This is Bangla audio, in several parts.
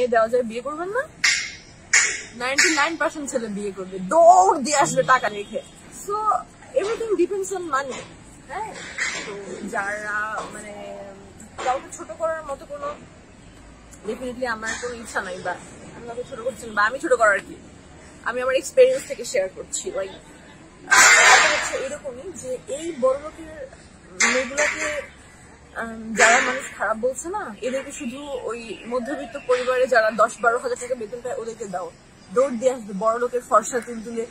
মেয়ে দেওয়া যায়, বিয়ে করবেন না। নাইনটি ছেলে বিয়ে করবে। দৌড় দিয়ে আসবে টাকা রেখে। So everything depends on money হ্যাঁ? তো যারা মানে কাউকে ছোট করার মতো কোনো ডেফিনেটলি আমার কোনো ইচ্ছা নাই বা আমি কাউকে ছোট করছি বা আমি ছোট করার কি? আমি আমার এক্সপিরিয়েন্স থেকে শেয়ার করছি লাইক এরকমই যে এই বড় লোকের মেয়েগুলোকে যারা বলছে না, এদেরকে শুধু ওই মধ্যবিত্ত পরিবারে যারা দশ বারো হাজার টাকা বেতন পায়, ওদেরকে দাও। দৌড় দিয়ে আসবে, বড় লোকের ফর্সা তুলতুলে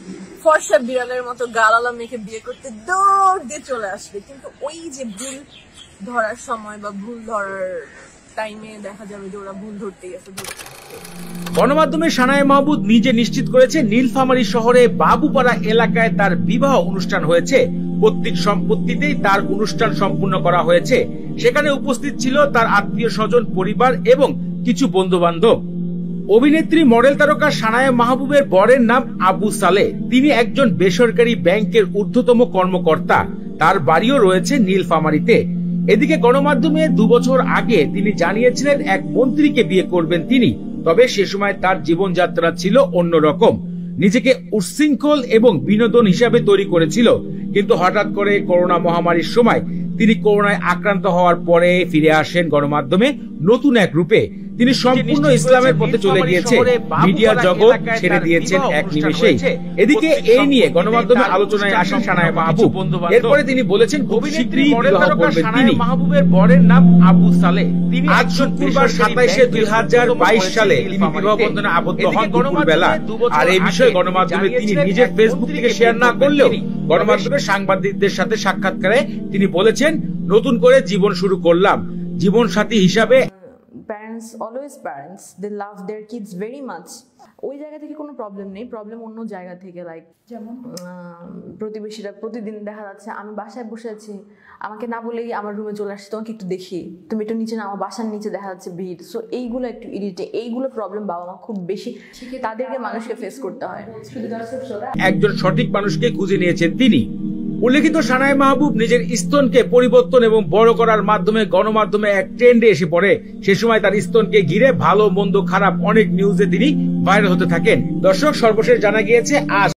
ফর্সা বিড়ালের মতো গালালা মেয়েকে বিয়ে করতে দৌড় দিয়ে চলে আসবে। কিন্তু ওই যে ভুল ধরার সময় বা ভুল ধরার টাইমে দেখা যাবে যে ওরা ভুল ধরতে গেছে গণমাধ্যমে সানায় মাহবুদ নিজে নিশ্চিত করেছে, নীলফামারী শহরে বাবুপাড়া এলাকায় তার বিবাহ অনুষ্ঠান হয়েছে। পৈতৃক সম্পত্তিতেই তার অনুষ্ঠান সম্পূর্ণ করা হয়েছে। সেখানে উপস্থিত ছিল তার আত্মীয় স্বজন, পরিবার এবং কিছু বন্ধু বান্ধব অভিনেত্রী, মডেল তারকা সানায়া মাহবুবের বরের নাম আবু সালে তিনি একজন বেসরকারি ব্যাংকের ঊর্ধ্বতম কর্মকর্তা। তার বাড়িও রয়েছে নীলফামারীতে। এদিকে গণমাধ্যমে দুবছর আগে তিনি জানিয়েছিলেন, এক মন্ত্রীকে বিয়ে করবেন তিনি। তবে সে সময় তার জীবনযাত্রা ছিল অন্যরকম। নিজেকে উচ্ছৃঙ্খল এবং বিনোদন হিসাবে তৈরি করেছিল। কিন্তু হঠাৎ করে করোনা মহামারীর সময় তিনি করোনায় আক্রান্ত হওয়ার পরে ফিরে আসেন গণমাধ্যমে নতুন এক রূপে। তিনি সম্পূর্ণ ইসলামের পথে চলে গিয়েছে। মিডিয়া জগৎ ছেড়ে দিয়েছেন এক নিমেষেই। এদিকে এই নিয়ে গণমাধ্যমে আলোচনায় আসেন সানায় মাহবুব। এরপরে তিনি বলেছেন খুব শীঘ্রই বিবাহ করবেন তিনি। মাহবুবের বরের নাম আবু সালে। তিনি আজ শুক্রবার সাতাইশে দুই হাজার বাইশ সালে তিনি বিবাহ বন্ধনে আবদ্ধ হন দুপুর বেলা আর এই বিষয়ে গণমাধ্যমে তিনি নিজের ফেসবুক থেকে শেয়ার না করলেও গণমাধ্যমে সাংবাদিকদের সাথে সাক্ষাৎকারে তিনি বলেছেন নতুন করে জীবন শুরু করলাম। জীবন সাথী হিসাবে parents always parents they love their kids very much ওই জায়গা থেকে কোনো প্রবলেম নেই প্রবলেম অন্য জায়গা থেকে লাইক যেমন? প্রতিবেশীরা প্রতিদিন দেখা যাচ্ছে আমি বাসায় বসে আছি আমাকে না বলেই আমার রুমে চলে আসছে তোমাকে একটু দেখি তুমি একটু নিচে না আমার বাসার নিচে দেখা যাচ্ছে ভিড়। সো এইগুলো একটু ইরিটে এইগুলো প্রবলেম বাবা মা খুব বেশি তাদেরকে মানুষকে ফেস করতে হয়। একজন সঠিক মানুষকে খুঁজে নিয়েছেন তিনি। উল্লেখিত সানায় মাহবুব নিজের স্তনকে পরিবর্তন এবং বড় করার মাধ্যমে, গণমাধ্যমে এক ট্রেন্ডে এসে পড়ে। সে সময় তার স্তনকে ঘিরে ভালো, মন্দ, খারাপ অনেক নিউজে তিনি ভাইরাল হতে থাকেন। দর্শক, সর্বশেষ জানা গিয়েছে, আজ